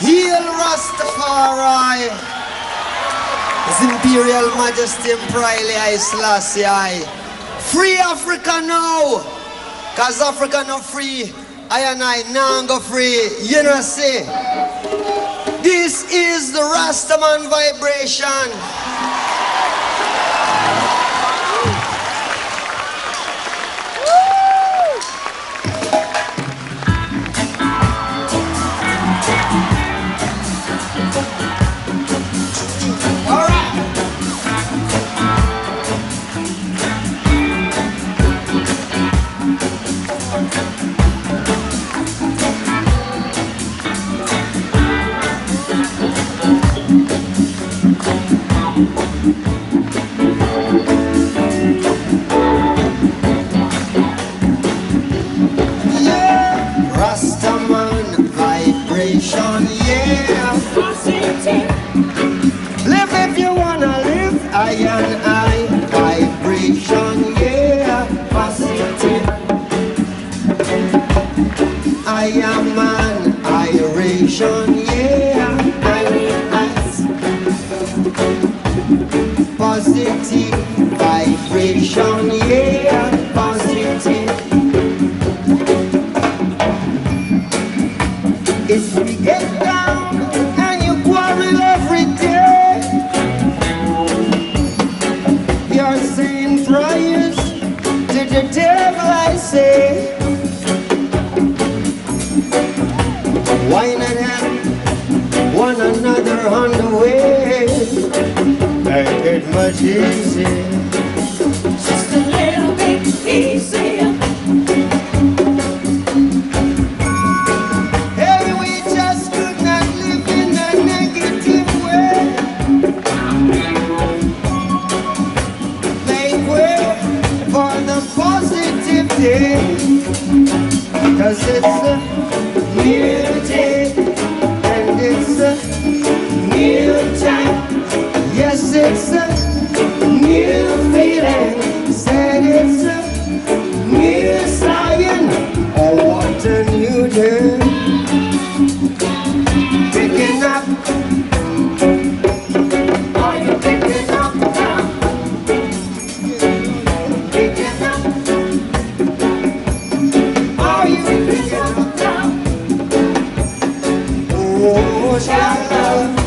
Heal Rastafari! His Imperial Majesty Emprali Islasia. Free Africa now! Cause Africa not free, I and I now go free, you know I say? This is the Rastaman vibration. attention, yeah. I will ask positive vibration, yeah. out loud.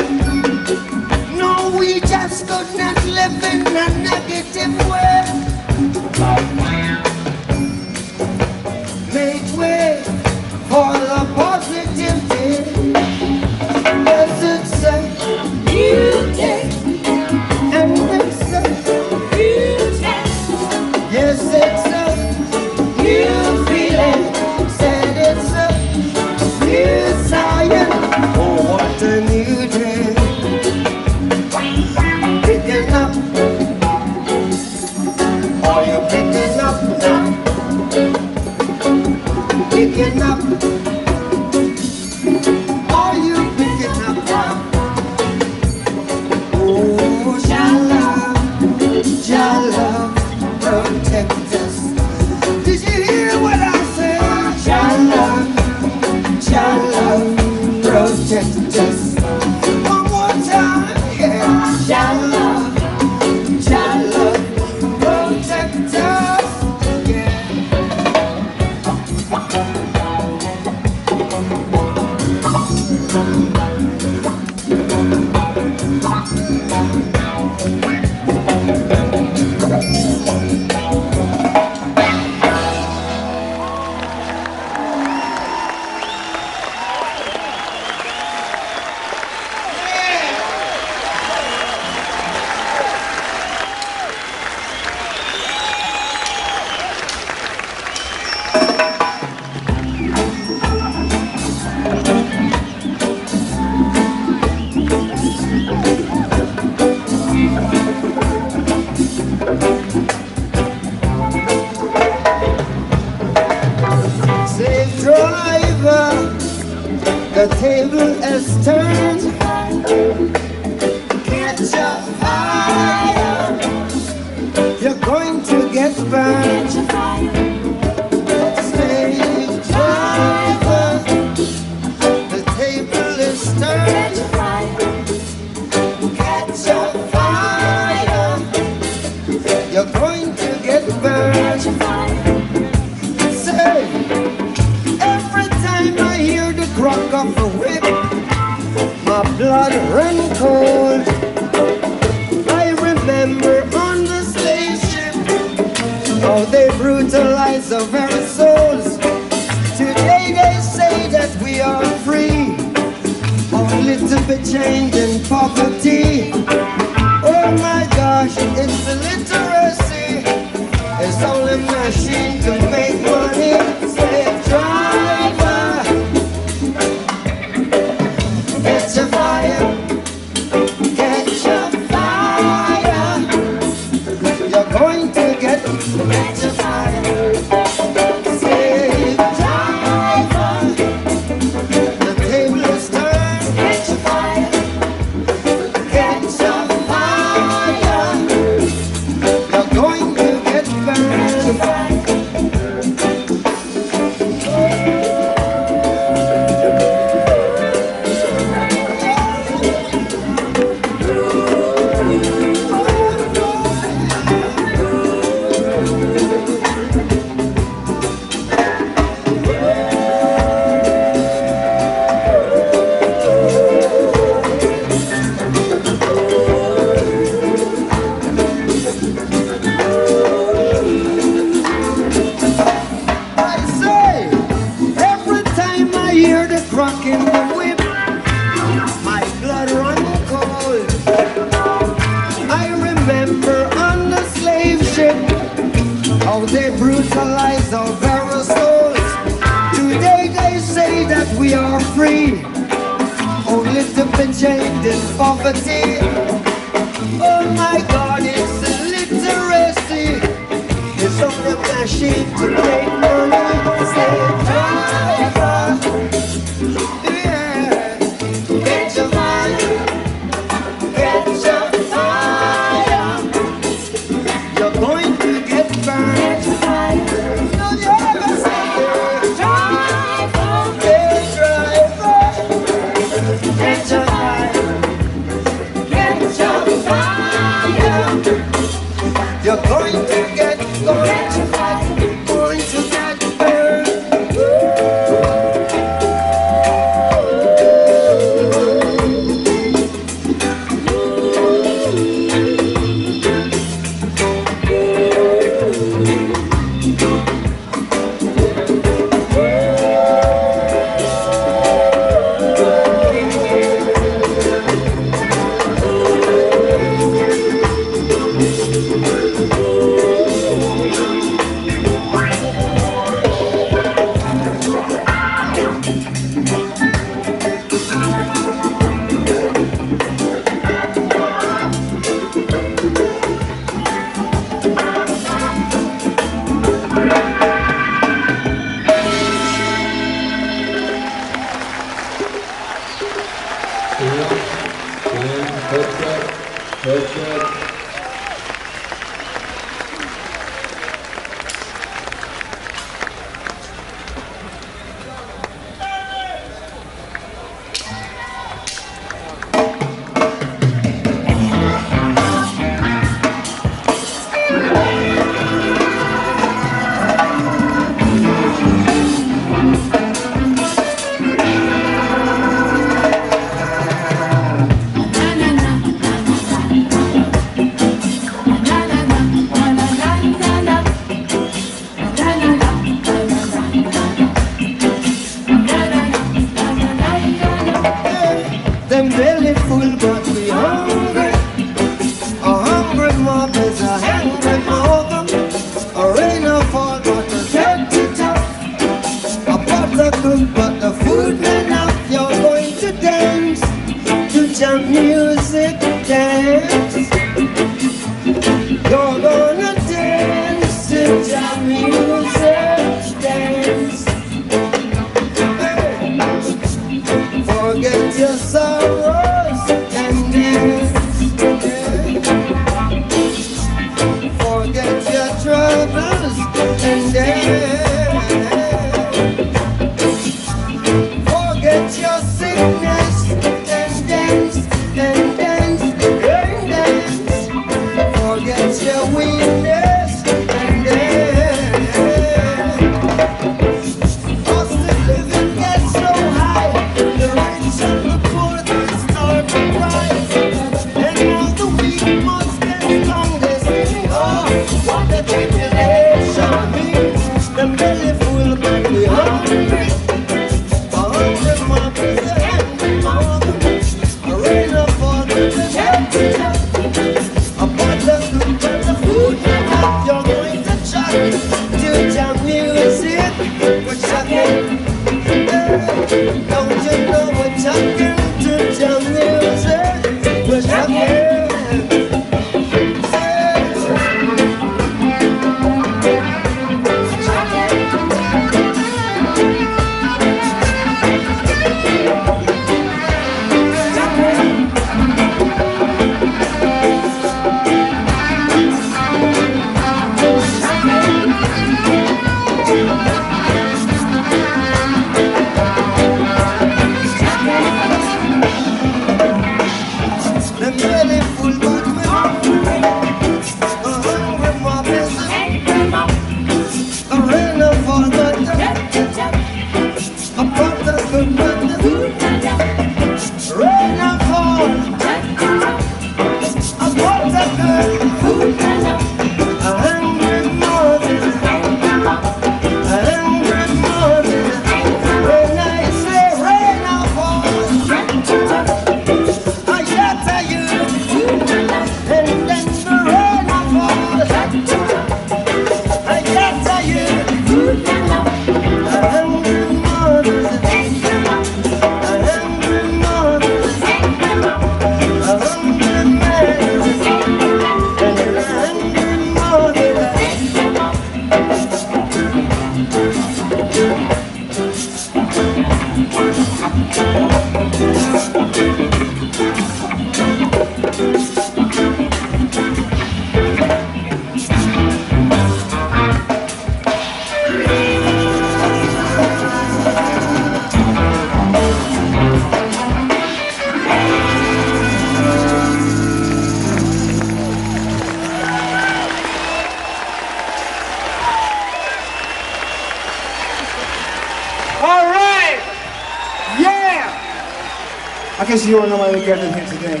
I guess you don't know why we gathered here today.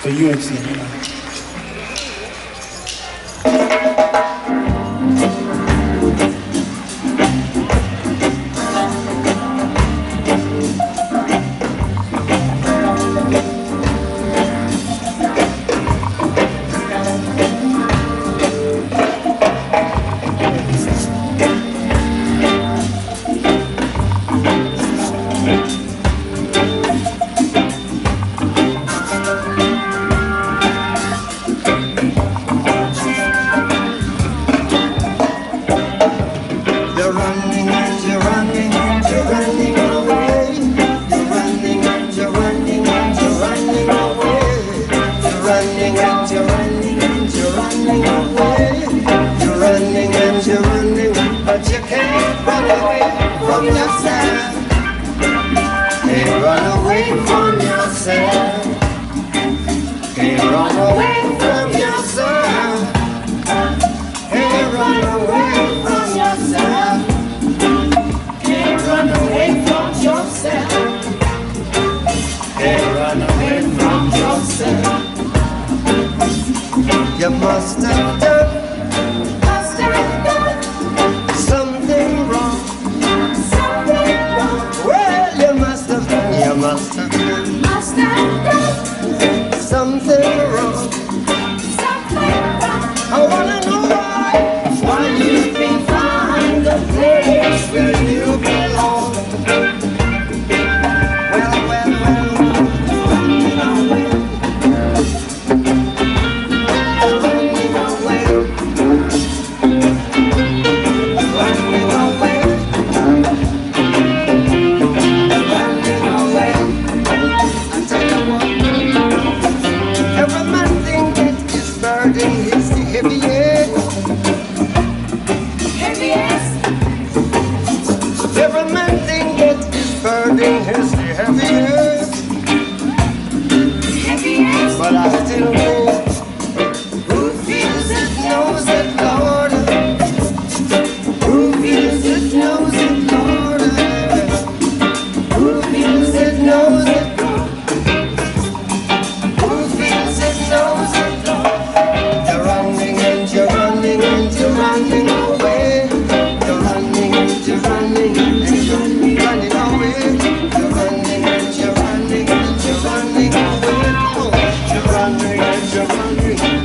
For unity, you know.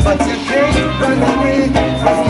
But you can't run away from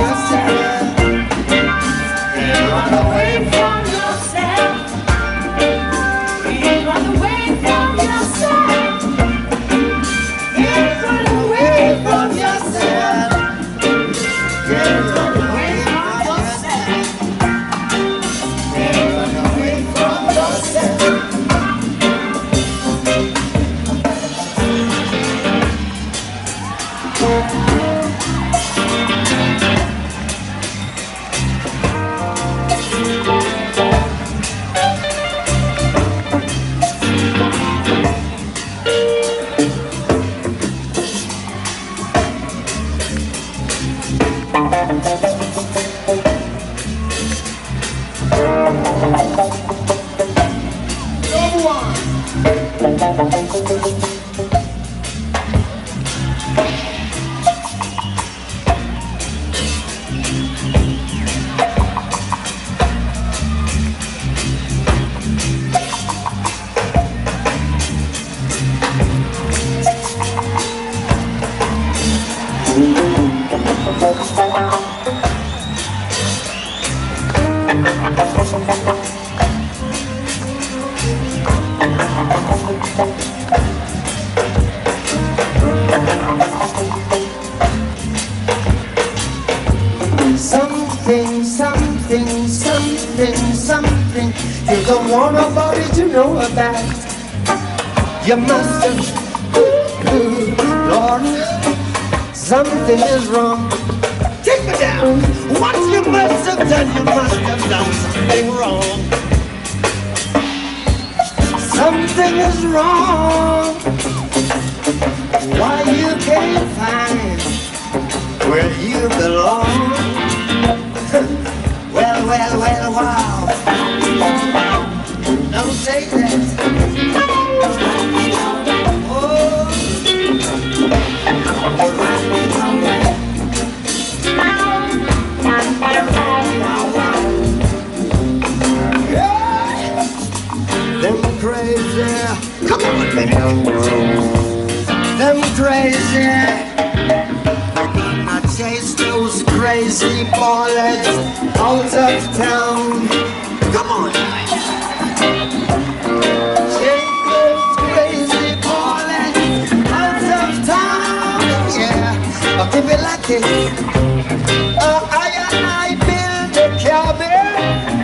cabin.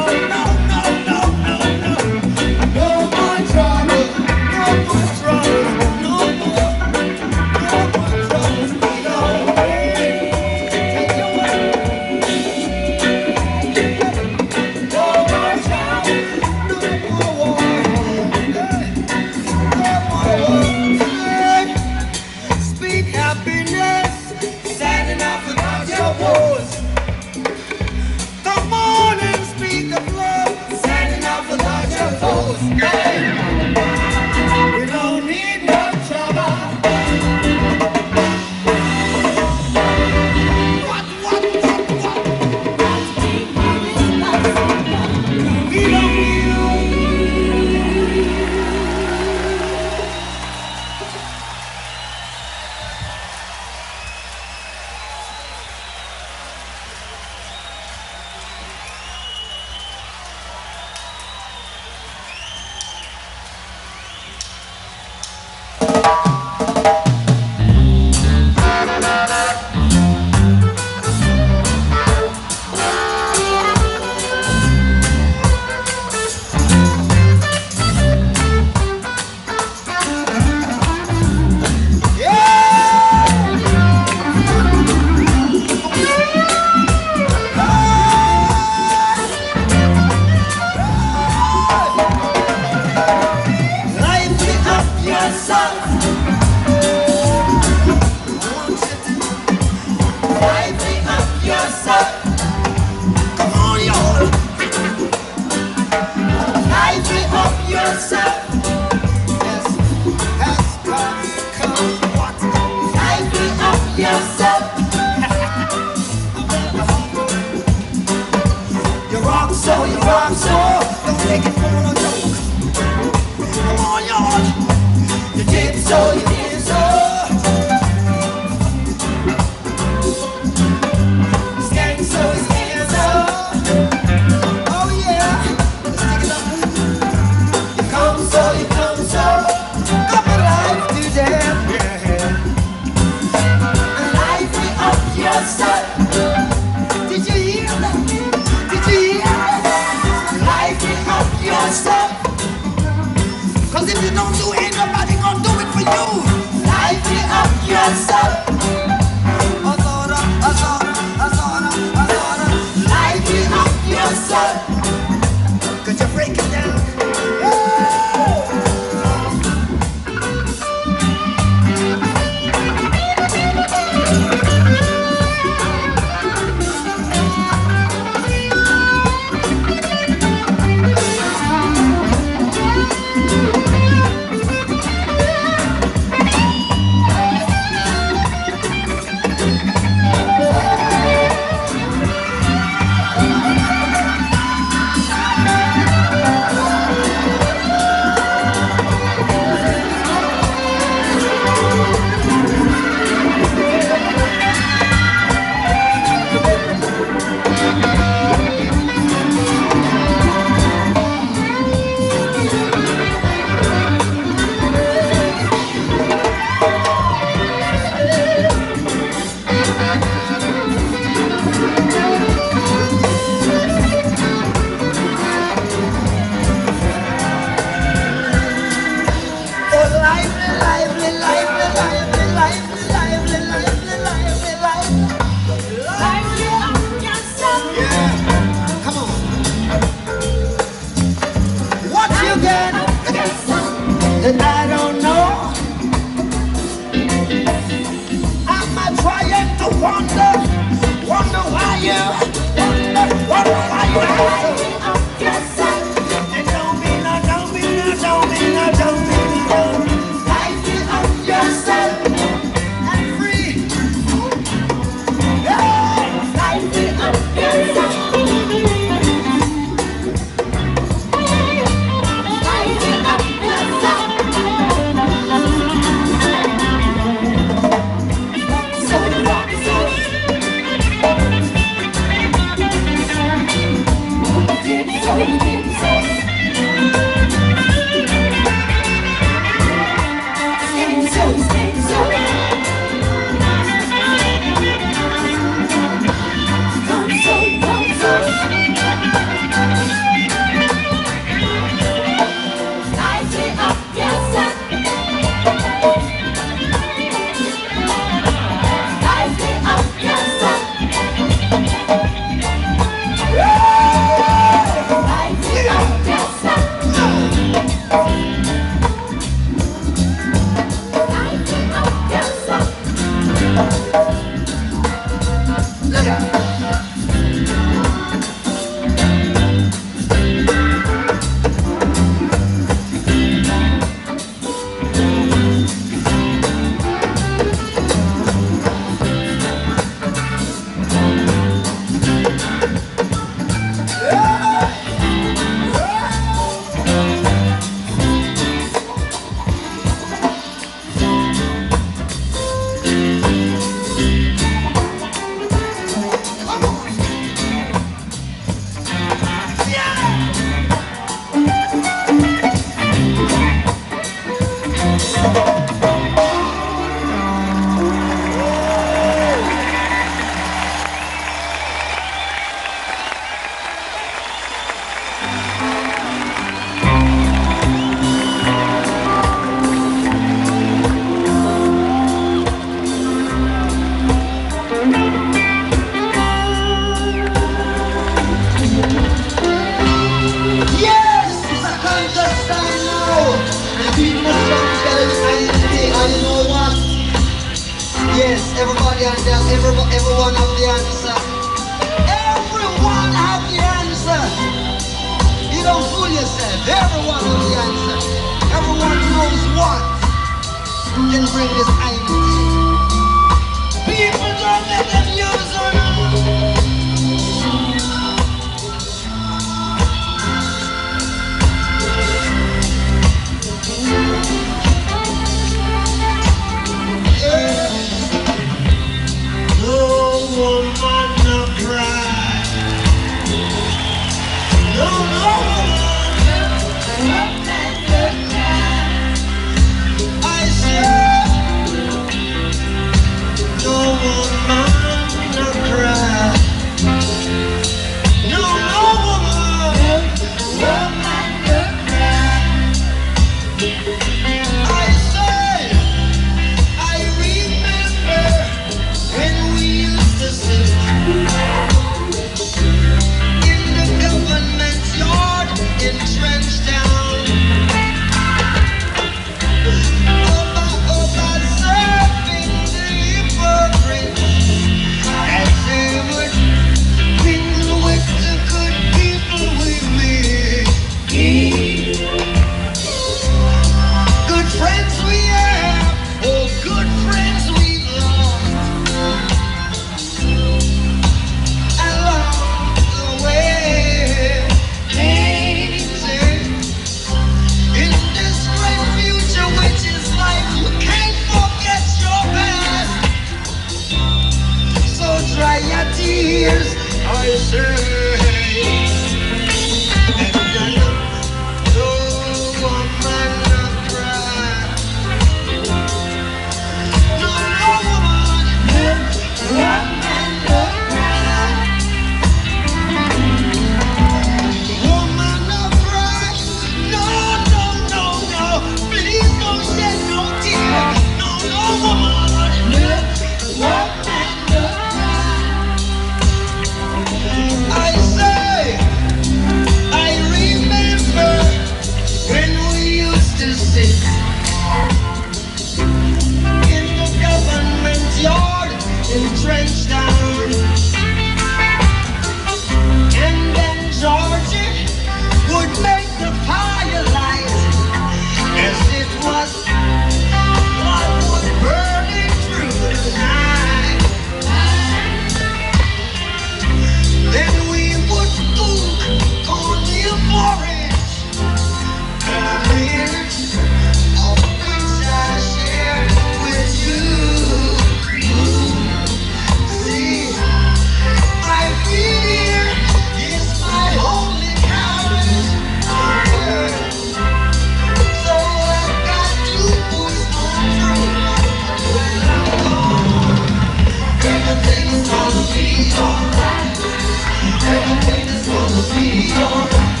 Everything's gonna be alright.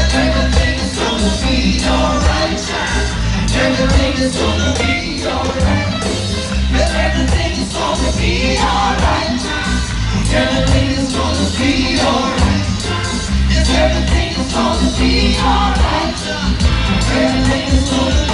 Everything's. Everything's gonna be alright. Everything's. Everything's gonna be alright. Yes, everything's gonna be alright. Everything's gonna be alright.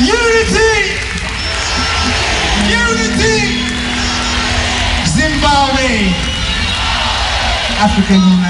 Unity! Unity! Zimbabwe! Africa unite.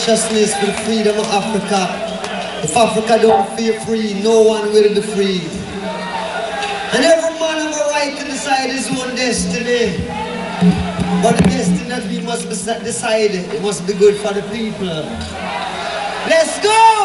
consciousness for the freedom of Africa. If Africa don't feel free, no one will be free. And every man has a right to decide his own destiny. But the destiny that we must decide, it must be good for the people. Let's go!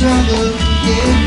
struggle, yeah.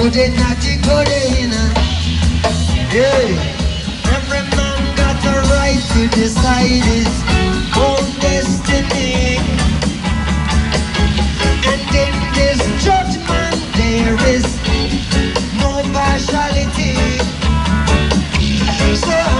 Today not to go in Every man got a right to decide his own destiny. And in this judgment there is no partiality. So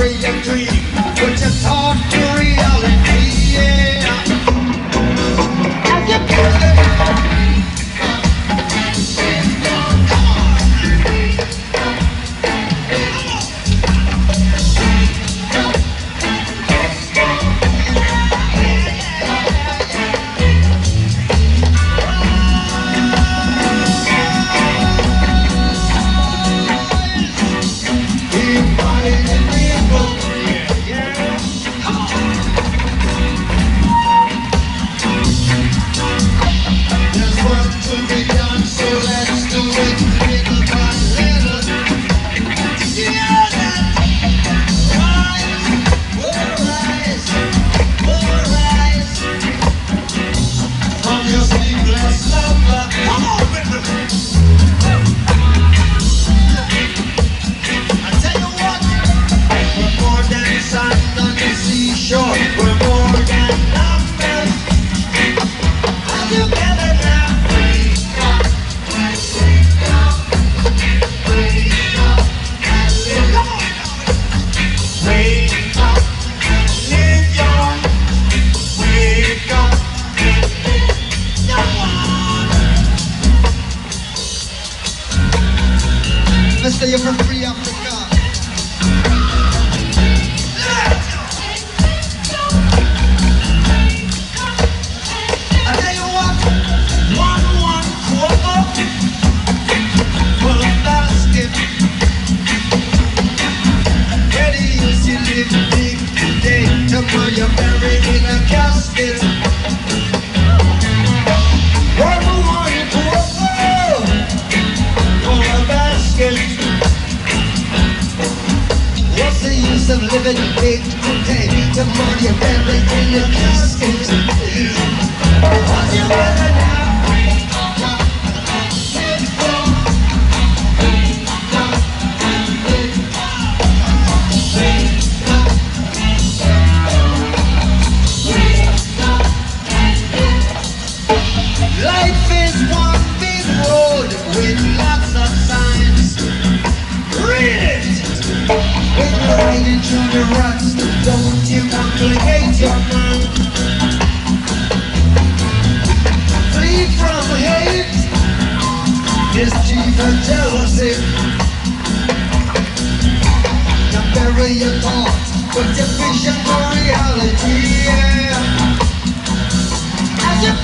hurry and dream. where you But your vision for reality yeah. As you're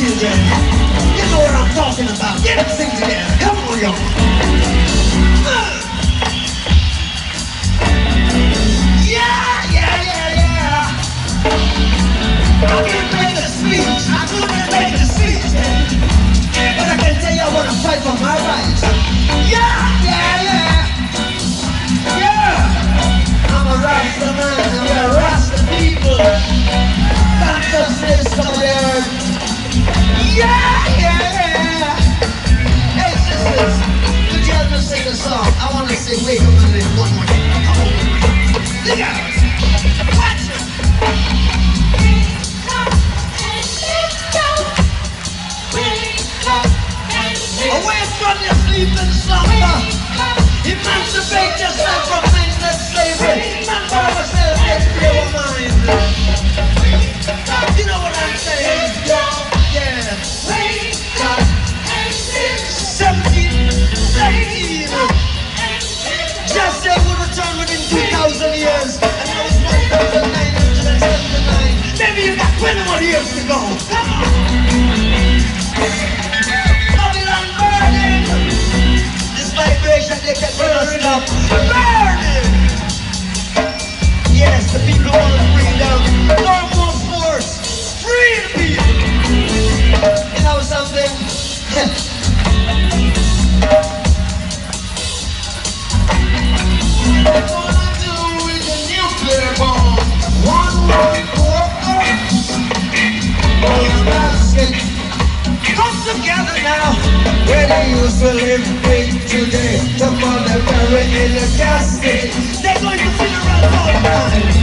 children. You know what I'm talking about. Get up, sing together. Come on, y'all. Yeah, yeah, yeah, yeah. I can't make a speech. I couldn't make a speech. But I can tell you I want to fight for my rights. Yeah, yeah, yeah. Yeah. I'm a Rasta man. I'm a Rasta people. Back up, wanna sing a song. I wanna sing, wait a minute, one more. Away from your sleep and slumber, emancipate yourself. years ago. Babylon burning. This vibration they can burn us up. who's big today. The mother buried in casket. They're going to funeral all night.